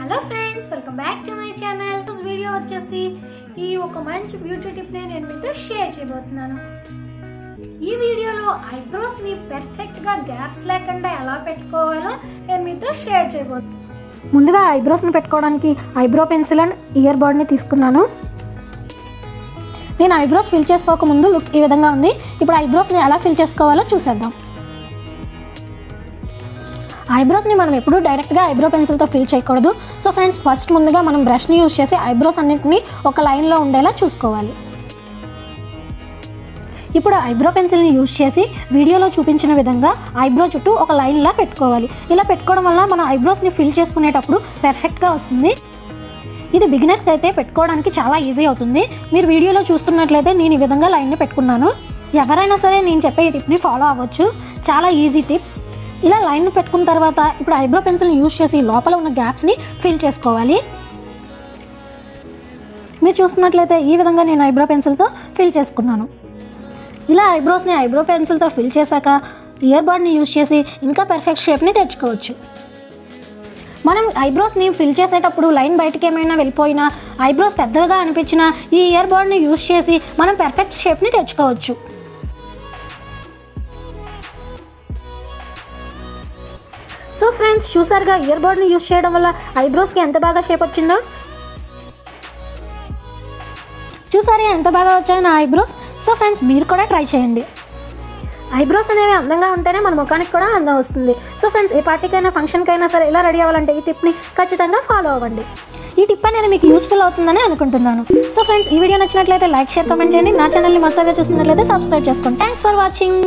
Hello friends welcome back to my channel video వచ్చేసి ఈ ఒక మంచి బ్యూటీ టిప్ నేను మీతో షేర్ చేయబోతున్నాను. ఈ వీడియోలో ఐబ్రోస్ని పెర్ఫెక్ట్గా గ్యాప్స్ లేకుండా ఎలా పెట్టుకోవాలో నేను మీతో షేర్ చేయబోతున్నాను ముందుగా ఐబ్రోస్ని పెట్టుకోవడానికి ఐబ్రో పెన్సిల్ అండ్ ఇయర్ బర్డ్ని తీసుకున్నాను. నేను ఐబ్రోస్ ఫిల్ చేసుకోకముందు లుక్ ఈ విధంగా ఉంది. ఇప్పుడు ఐబ్రోస్ని ఎలా ఫిల్ చేసుకోవాలో చూసేద్దాం. ఐబ్రోస్ని మనం ఎప్పుడూ డైరెక్ట్గా ఐబ్రో పెన్సిల్తో ఫిల్ చేయకూడదు. సో ఫ్రెండ్స్ ఫస్ట్ ముందుగా మనం బ్రష్ని యూజ్ చేసి ఐబ్రోస్ అన్నింటినీ ఒక లైన్లో ఉండేలా చూసుకోవాలి. ఇప్పుడు ఐబ్రో పెన్సిల్ని యూజ్ చేసి వీడియోలో చూపించిన విధంగా ఐబ్రో చుట్టూ ఒక లైన్లా పెట్టుకోవాలి. ఇలా పెట్టుకోవడం వల్ల మన ఐబ్రోస్ని ఫిల్ చేసుకునేటప్పుడు పెర్ఫెక్ట్గా వస్తుంది. ఇది బిగినర్స్కి అయితే పెట్టుకోవడానికి చాలా ఈజీ అవుతుంది. మీరు వీడియోలో చూస్తున్నట్లయితే నేను ఈ విధంగా లైన్ని పెట్టుకున్నాను. ఎవరైనా సరే నేను చెప్పే ఈ టిప్ని ఫాలో అవ్వచ్చు. చాలా ఈజీ టిప్. ఇలా లైన్ పెట్టుకున్న తర్వాత ఇప్పుడు ఐబ్రో పెన్సిల్ని యూజ్ చేసి లోపల ఉన్న గ్యాప్స్ని ఫిల్ చేసుకోవాలి. మీరు చూస్తున్నట్లయితే ఈ విధంగా నేను ఐబ్రో పెన్సిల్తో ఫిల్ చేసుకున్నాను. ఇలా ఐబ్రోస్ని ఐబ్రో పెన్సిల్తో ఫిల్ చేశాక ఇయర్ బడ్ని యూజ్ చేసి ఇంకా పర్ఫెక్ట్ షేప్ని తెచ్చుకోవచ్చు. మనం ఐబ్రోస్ని ఫిల్ చేసేటప్పుడు లైన్ బయటకి ఏమైనా వెళ్ళిపోయినా ఐబ్రోస్ పెద్దగా అనిపించినా ఈ ఇయర్ బడ్ని యూజ్ చేసి మనం పర్ఫెక్ట్ షేప్ని తెచ్చుకోవచ్చు. సో ఫ్రెండ్స్ చూసారుగా ఇయర్ బడ్ని యూస్ చేయడం వల్ల ఐబ్రోస్కి ఎంత బాగా షేప్ వచ్చిందో? చూసారా ఎంత బాగా వచ్చాయి నా ఐబ్రోస్ సో ఫ్రెండ్స్ మీరు కూడా ట్రై చేయండి. ఐబ్రోస్ అనేవి అందంగా ఉంటేనే మన ముఖానికి కూడా అందం వస్తుంది. సో ఫ్రెండ్స్ ఏ పార్టీకైనా ఫంక్షన్కైనా సరే ఇలా రెడీ అవ్వాలంటే ఈ టిప్ని ఖచ్చితంగా ఫాలో అవ్వండి. ఈ టిప్ అనేది మీకు యూస్ఫుల్ అవుతుందని అనుకుంటున్నాను. సో ఫ్రెండ్స్ ఈ వీడియో నచ్చినట్లయితే లైక్ షేర్ కమెంట్ చేయండి. నా ఛానల్ని మసాగా చూస్తున్నట్లయితే సబ్స్క్రైబ్ చేసుకోండి. Thanks for watching